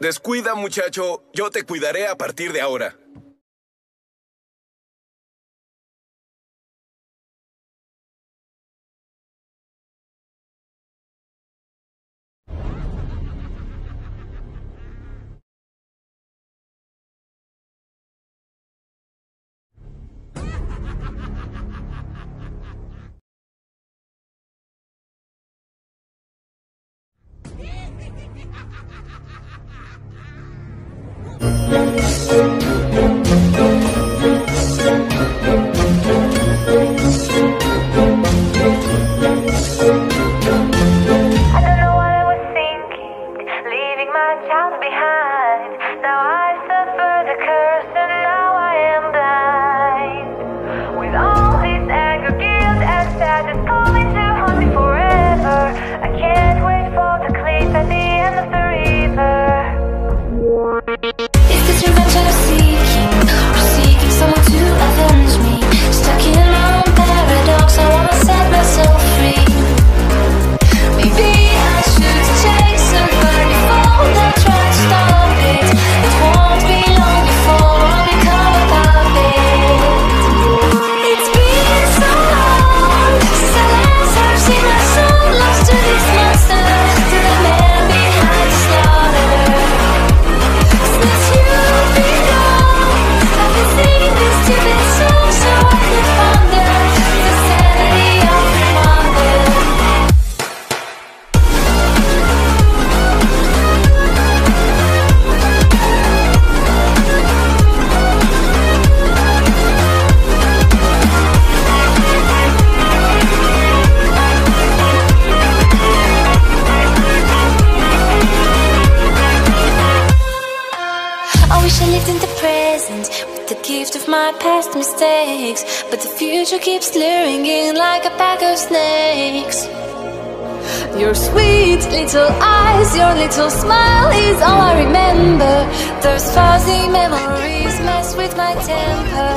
Descuida, muchacho. Yo te cuidaré a partir de ahora. 嗯。gift of my past mistakes But the future keeps luring in like a pack of snakes. Your sweet little eyes, your little smile is all I remember. Those fuzzy memories mess with my temper.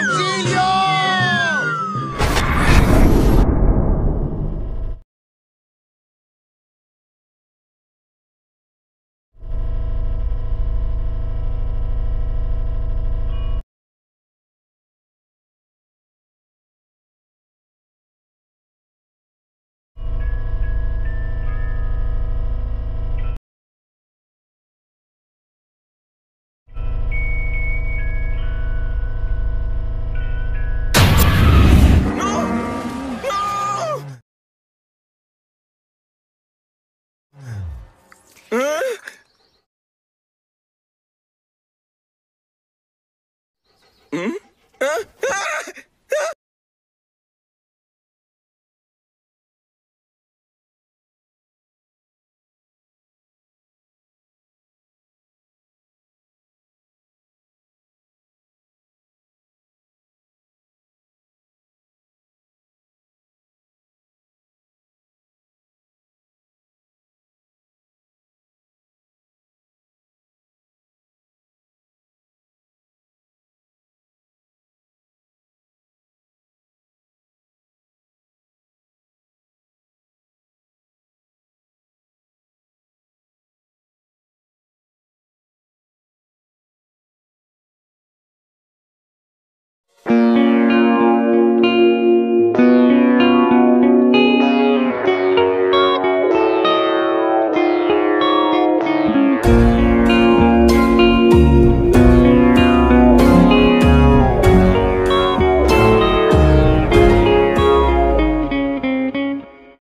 Auxilio! Hmm? Huh?